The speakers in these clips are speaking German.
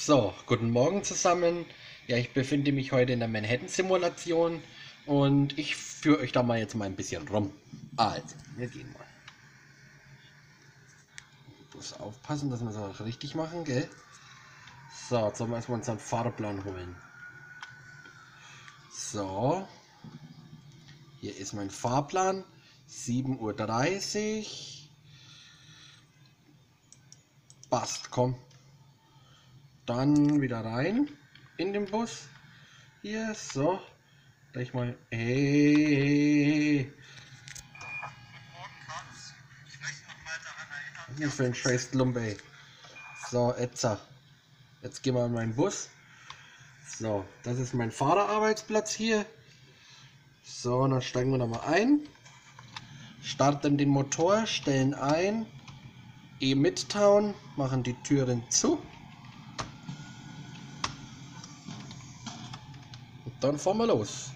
So, guten Morgen zusammen. Ja, ich befinde mich heute in der Manhattan-Simulation und ich führe euch da mal jetzt mal ein bisschen rum. Also, wir gehen mal. Muss aufpassen, dass wir es auch richtig machen, gell? So, jetzt sollen wir erstmal unseren Fahrplan holen. So. Hier ist mein Fahrplan. 7.30 Uhr. Passt, komm. Dann wieder rein in den Bus. Hier, so. Gleich mal. Hey. Hier für ein scheiß Lumpe. So, Etzer. Jetzt gehen wir in meinen Bus. So, das ist mein Fahrerarbeitsplatz hier. So, dann steigen wir nochmal ein. Starten den Motor, stellen ein. E-Midtown, machen die Türen zu. Dann fahren wir los.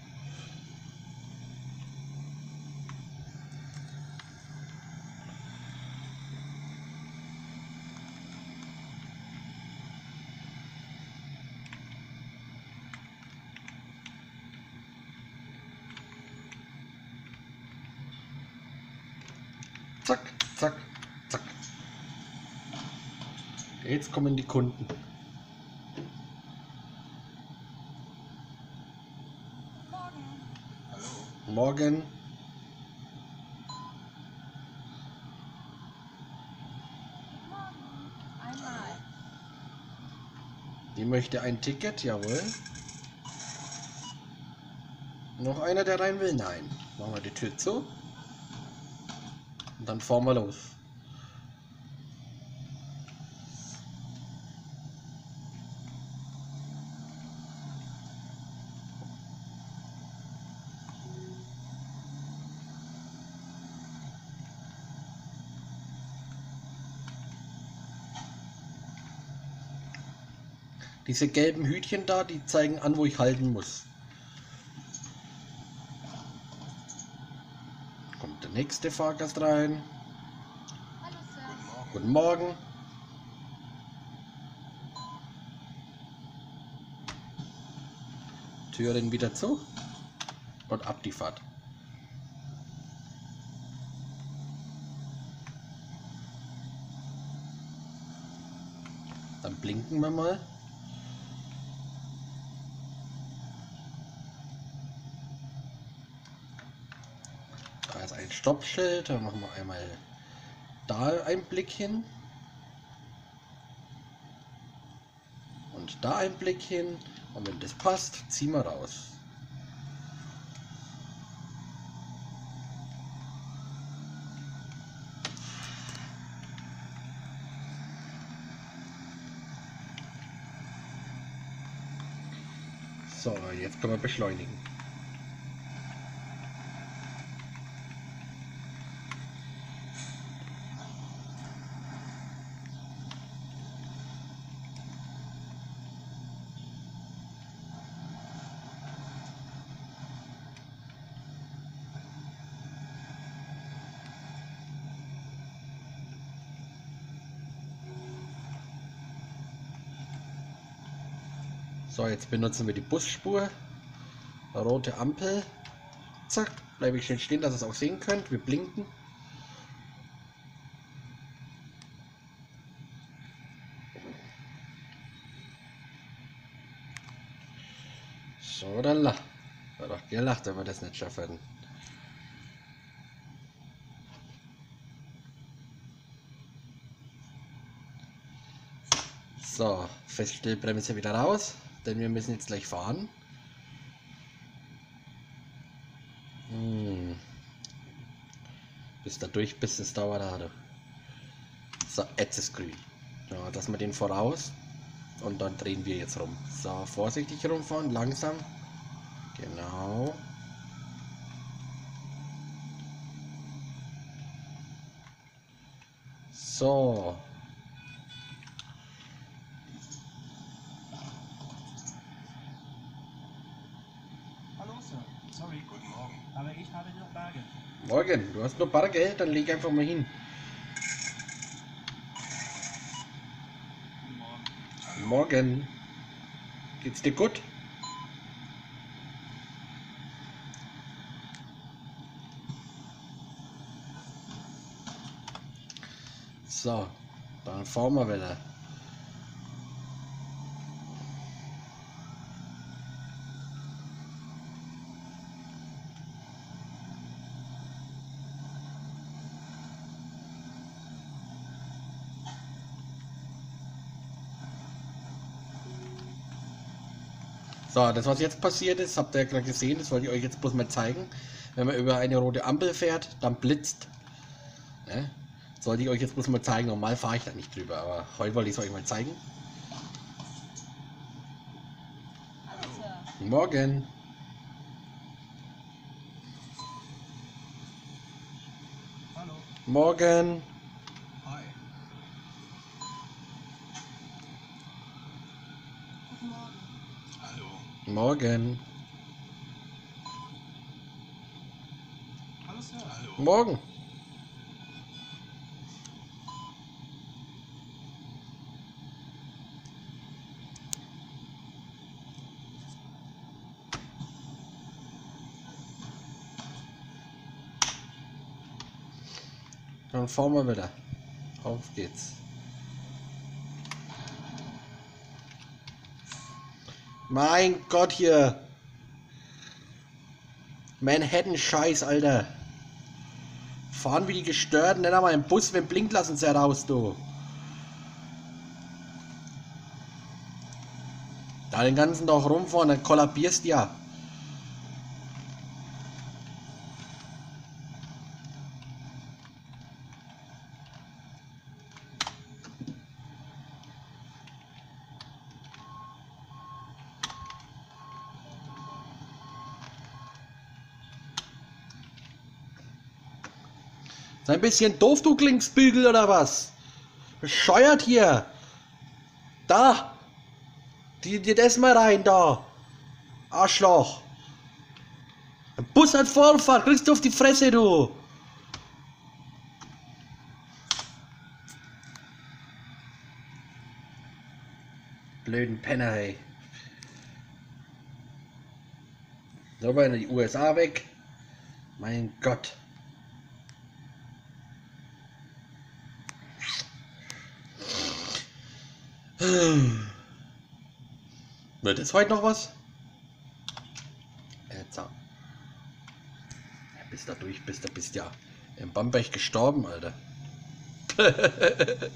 Zack, zack, zack. Jetzt kommen die Kunden. Morgen. Die möchte ein Ticket, jawohl. Noch einer, der rein will? Nein. Machen wir die Tür zu. Und dann fahren wir los. Diese gelben Hütchen da, die zeigen an, wo ich halten muss. Kommt der nächste Fahrgast rein. Hallo Sir. Guten Morgen. Türen wieder zu und ab die Fahrt. Dann blinken wir mal. Da ist ein Stoppschild, da machen wir einmal da einen Blick hin. Und da einen Blick hin. Und wenn das passt, ziehen wir raus. So, jetzt können wir beschleunigen. Jetzt benutzen wir die Busspur. Rote Ampel. Zack, bleibe ich schön stehen, dass ihr es auch sehen könnt. Wir blinken. So, dann lach. War doch gelacht, wenn wir das nicht schaffen. So, Feststellbremse wieder raus, denn wir müssen jetzt gleich fahren. Hm. Bis da durch, bis es dauert hat. So, jetzt ist grün. Ja, dass wir den voraus und dann drehen wir jetzt rum. So, vorsichtig rumfahren, langsam. Genau. So, Hallo Sir, sorry, guten Morgen. Aber ich habe nur Bargeld. Morgen, du hast nur Bargeld, dann leg einfach mal hin. Morgen. Morgen. Geht's dir gut? So, dann fahren wir wieder. So, das was jetzt passiert ist, habt ihr ja gerade gesehen, das wollte ich euch jetzt bloß mal zeigen. Wenn man über eine rote Ampel fährt, dann blitzt. Ne? Sollte ich euch jetzt bloß mal zeigen. Normal fahre ich da nicht drüber, aber heute wollte ich es euch mal zeigen. Sir. Morgen. Hallo. Morgen. Hi. Guten Morgen. Hallo. Morgen. Hallo, Sir. Hallo. Morgen. Dann fahren wir wieder. Auf geht's. Mein Gott hier. Manhattan-Scheiß, Alter. Fahren wie die Gestörten, nicht einmal im Bus, wenn blinkt, lassen sie raus, du. Da den ganzen Tag rumfahren, dann kollabierst ja. Ein bisschen doof, du Klingsbügel, oder was? Bescheuert hier. Da. Die, die das mal rein, da. Arschloch. Ein Bus hat Vorfahrt, kriegst du auf die Fresse, du. Blöden Penner, ey. So, in die USA weg. Mein Gott. Wird es heute noch was? Jetzt. Ja, bist da durch, bist du bist ja im Bamberg gestorben, Alter.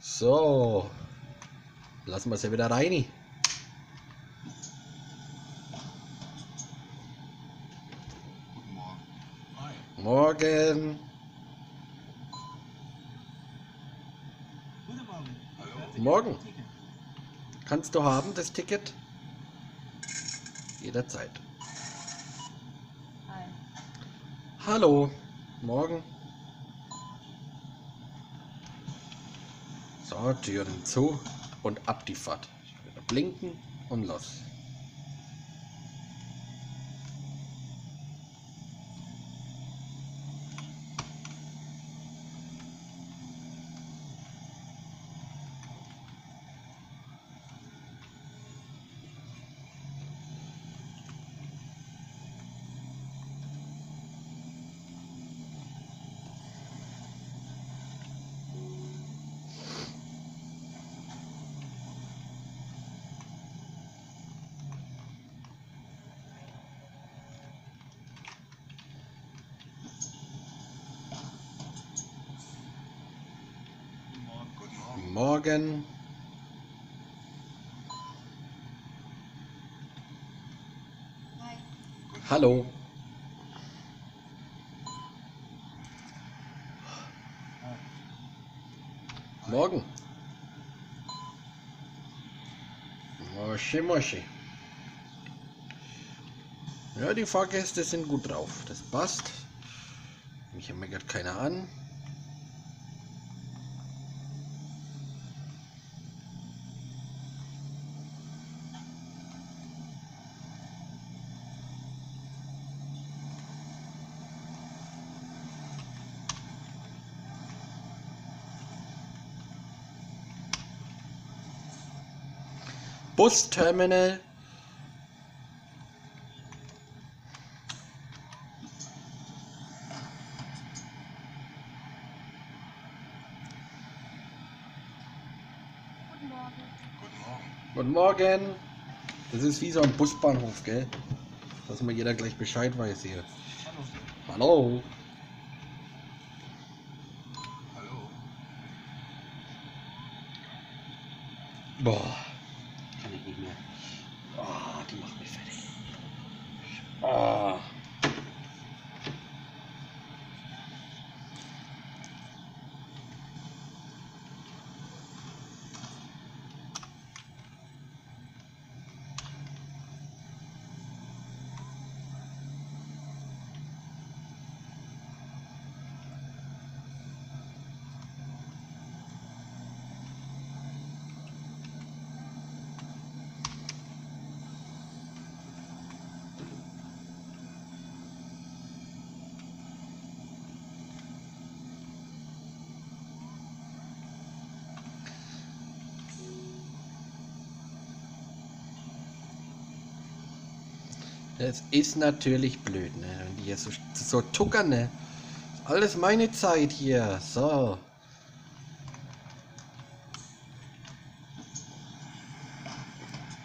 so. Lassen wir es ja wieder rein. Guten Morgen. Hi. Morgen. Guten Morgen. Morgen. Kannst du haben, das Ticket? Jederzeit. Hi. Hallo. Morgen. So, Türen zu und ab die Fahrt. Wieder blinken und los. Morgen. Hallo. Morgen. Moschi, Moschi. Ja, die Fahrgäste sind gut drauf. Das passt. Mich meckert keiner an. Busterminal. Guten Morgen. Guten Morgen. Das ist wie so ein Busbahnhof, gell? Dass mal jeder gleich Bescheid weiß hier. Hallo. Hallo. Hallo. Boah. Kann ich nicht mehr. Ah, die macht mich fertig. Ah. Das ist natürlich blöd, ne? Wenn die hier so, so tuckern, ne? Ist Alles meine Zeit hier. So.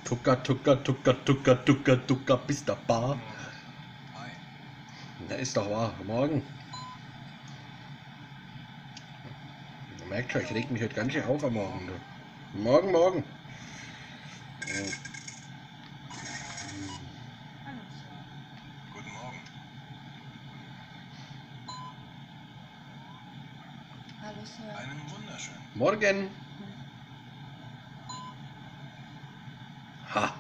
Tucker, tucker, tucker, tucker, tucker, tucker, bist du bar? Da ist doch wahr. Morgen. Merkt schon, ich reg mich heute ganz schön auf am Morgen. Du. Morgen, morgen. Ja. Hallo, Sir. Guten Morgen. Hallo, Sir. Einen wunderschönen. Morgen. Ha.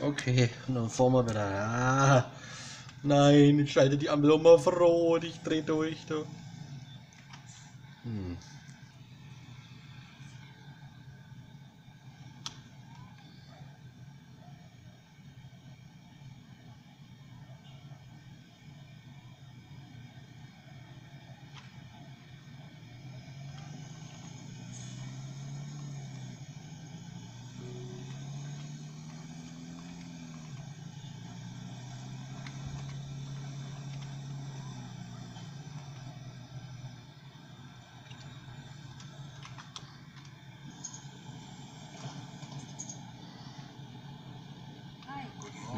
Okay, und dann fahren wir wieder. Ah. Nein, ich schalte die Ampel um auf rot, ich dreh durch. Du. Hm.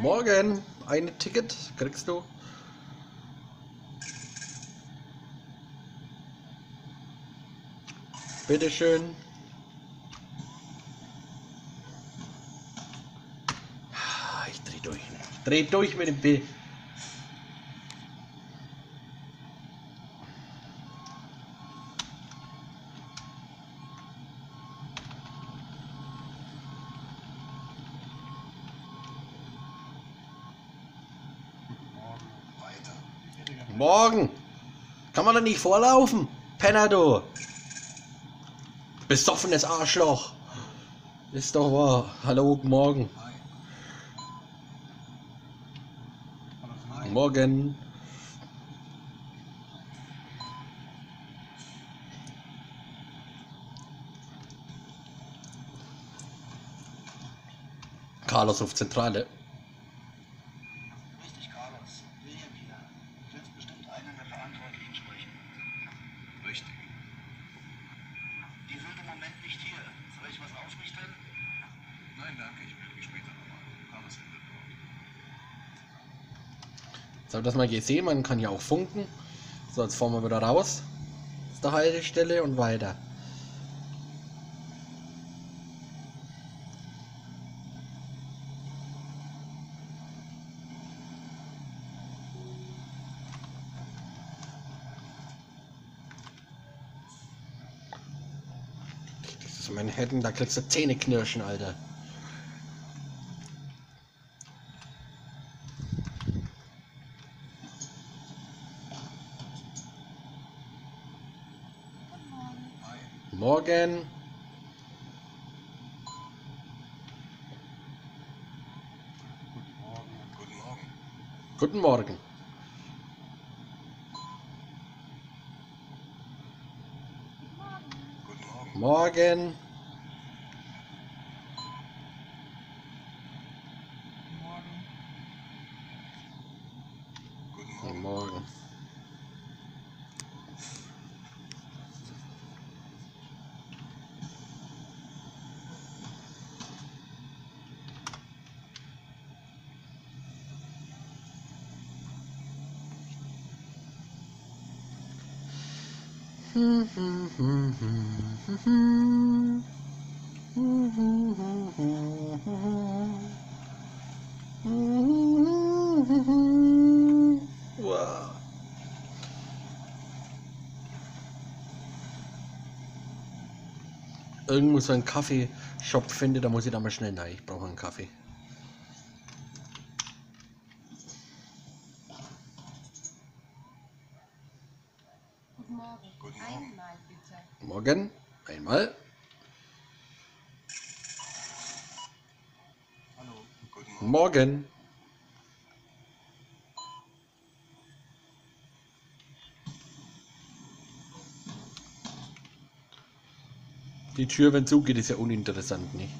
Morgen. Ein Ticket kriegst du. Bitteschön. Ich dreh durch. ne? Dreh durch mit dem Bild. Weiter. Morgen. Kann man da nicht vorlaufen? Penner, du. Besoffenes Arschloch. Ist doch wahr. Hallo, guten Morgen. Morgen. Carlos auf Zentrale. Richtig, Carlos. Wehe wieder. Du willst bestimmt einen der Verantwortlichen sprechen. Richtig. Die sind im Moment nicht hier. Soll ich was ausrichten? Nein, danke. Ich melde mich später nochmal. Carlos findet dort. Jetzt habe das mal gesehen, man kann ja auch funken. So, jetzt fahren wir wieder raus aus der Haltestelle und weiter. Das ist Manhattan, da kriegst du Zähne knirschen, Alter. Guten Morgen. Hi. Morgen. Guten Morgen. Guten Morgen. Guten Morgen. Morgen. Guten Morgen. Wow. Irgendwo so ein Kaffeeshop finde, da muss ich da mal schnell rein. Ich brauche einen Kaffee. Guten Morgen. Guten Morgen. Einmal bitte. Morgen. Einmal. Hallo. Guten Morgen. Morgen. Die Tür, wenn zugeht, ist ja uninteressant, nicht?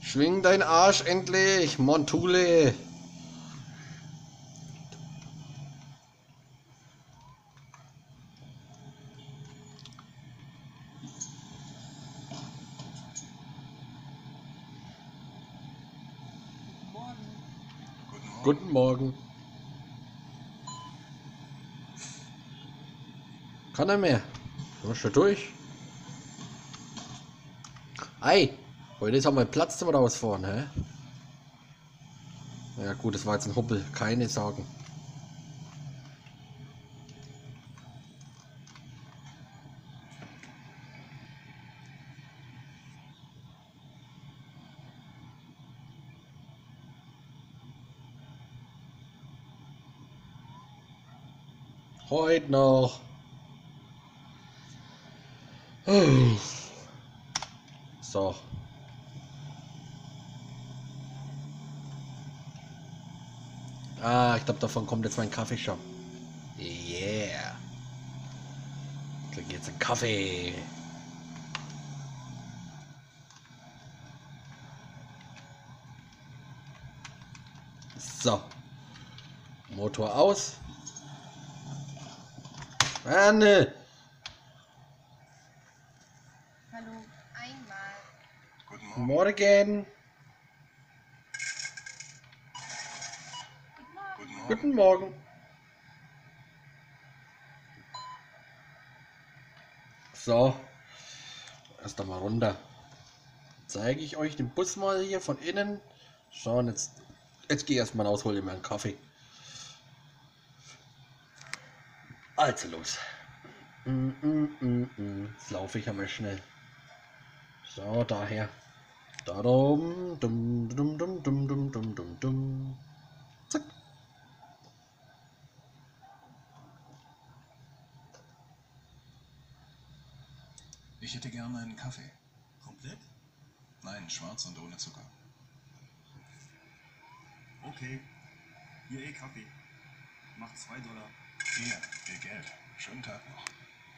Schwing dein Arsch endlich, Montule. Guten Morgen. Kann er mehr? Wir schon durch? Ei! Heute ist auch mal Platz zum Rausfahren, hä? Ja gut, das war jetzt ein Huppel, keine Sorgen. Heute noch. So. Ah, ich glaube, davon kommt jetzt mein Kaffeeshop. Yeah. Krieg jetzt einen Kaffee. So. Motor aus. Anne. Hallo. Einmal. Guten Morgen. Morgen. Guten Morgen. Guten Morgen. Guten Morgen. So. Erst einmal runter. Zeige ich euch den Bus mal hier von innen. Schauen, jetzt, jetzt gehe ich erstmal raus, hole mir einen Kaffee. Also los. Mm, mm, mm. Jetzt laufe ich einmal schnell. So, daher. Darum. Dum, dum, dum, dum, dum, dum, dum, dum. Zack. Ich hätte gerne einen Kaffee. Komplett? Nein, schwarz und ohne Zucker. Okay. Hier eh Kaffee. Macht 2 Dollar. Hier, Ihr Geld. Schönen Tag noch.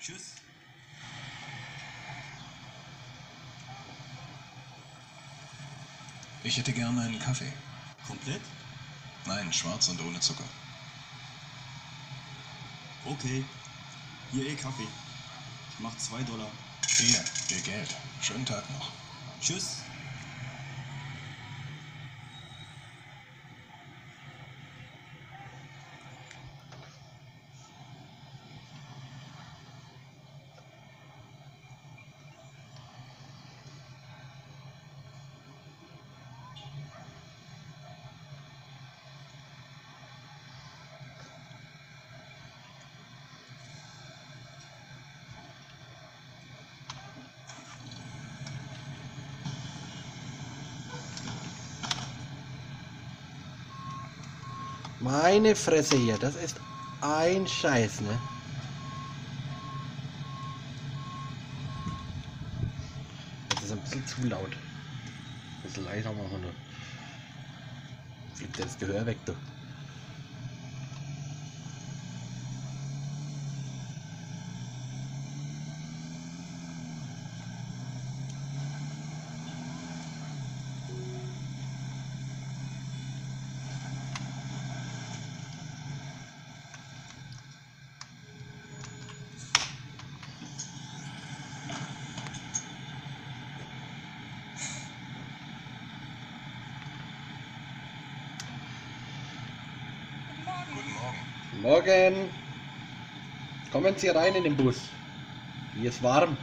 Tschüss. Ich hätte gerne einen Kaffee. Komplett? Nein, schwarz und ohne Zucker. Okay. Hier eh Kaffee. Macht 2 Dollar. Hier, Ihr Geld. Schönen Tag noch. Tschüss. Meine Fresse hier, das ist ein Scheiß, ne? Das ist ein bisschen zu laut. bisschen leiser machen. Ne? Fliegt das Gehör weg, du. Guten Morgen. Morgen. Kommen Sie rein in den Bus. Hier ist warm.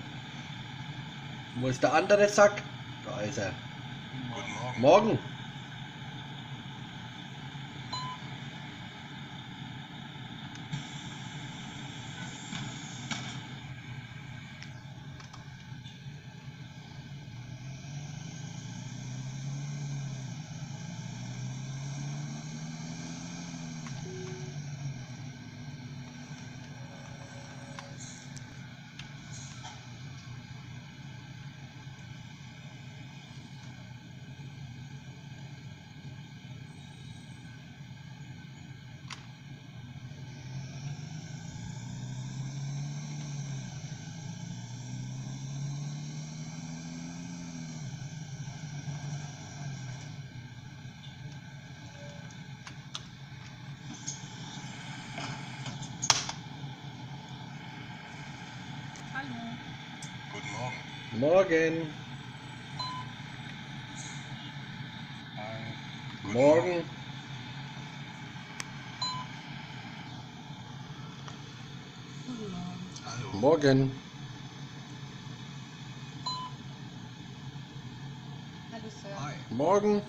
Wo ist der andere Sack? Da ist er. Guten Morgen. Morgen. Morgen. Morgen. Guten Morgen. Hallo. Morgen. Hallo Sir. Hi. Morgen.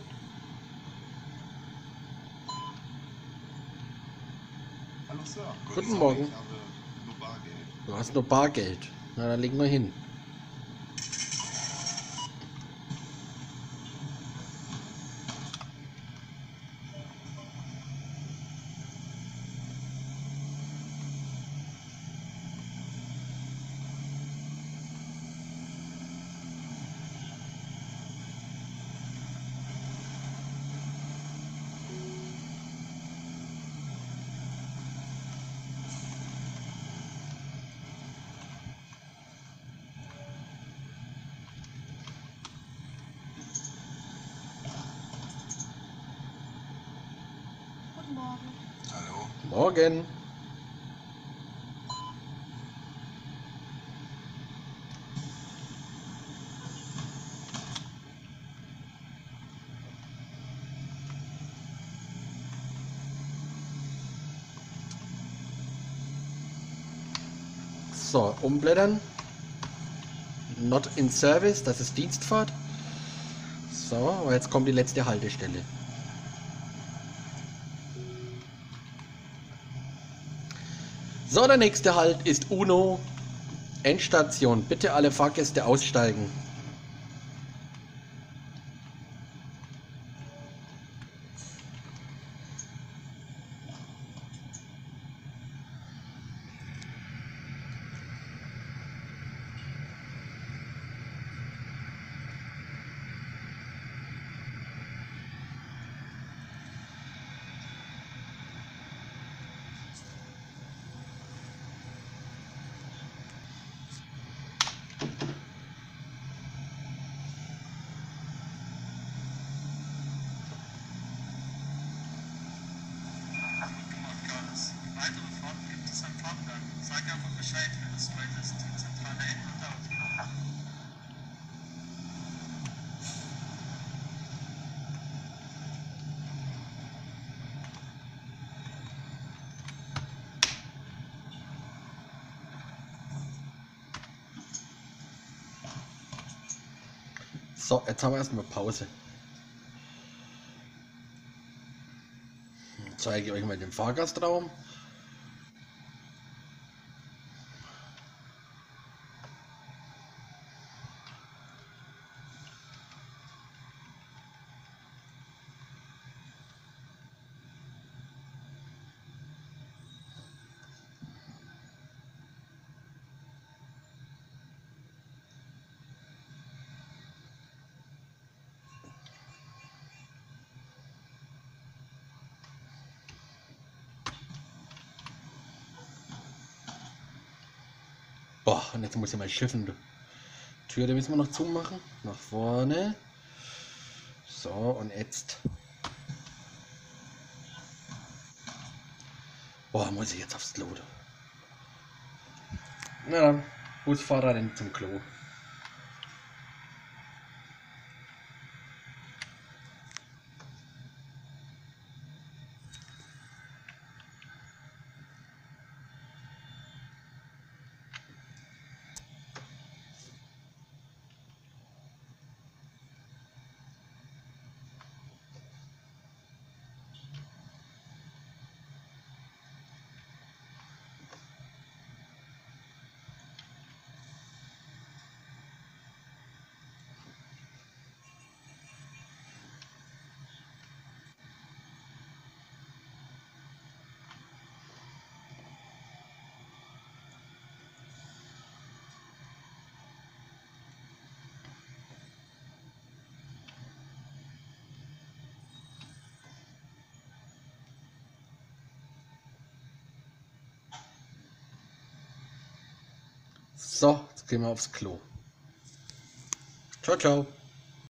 Hallo Sir. Guten Morgen. Du hast nur Bargeld. Na, dann legen wir hin. Morgen. So, umblättern. Not in Service, das ist Dienstfahrt. So, aber jetzt kommt die letzte Haltestelle. So, der nächste Halt ist UNO. Endstation. Bitte alle Fahrgäste aussteigen. Weitere Fahrten gibt es am Fahrplan. Sag einfach Bescheid, wenn es soweit ist. Zentrale in und out. So, jetzt haben wir erstmal Pause. Zeige ich euch mal den Fahrgastraum. Boah, und jetzt muss ich mal schiffen. Du. Tür, die müssen wir noch zumachen. Nach vorne. So, und jetzt. Boah, muss ich jetzt aufs Klo. Na dann, Busfahrer rennt zum Klo. So, jetzt gehen wir aufs Klo. Ciao, ciao.